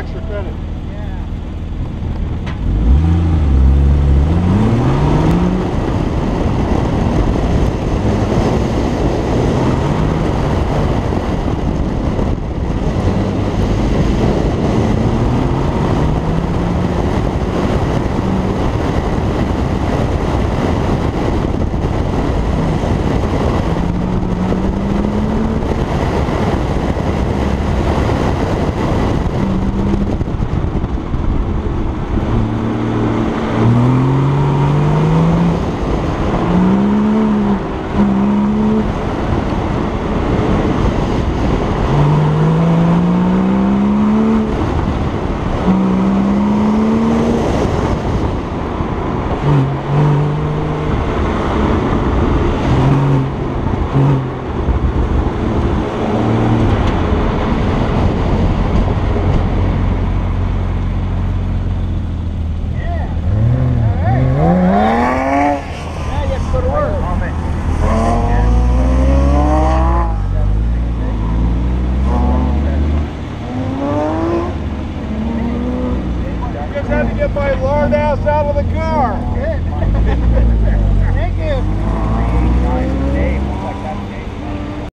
Extra credit. Just had get my lard ass out of the car.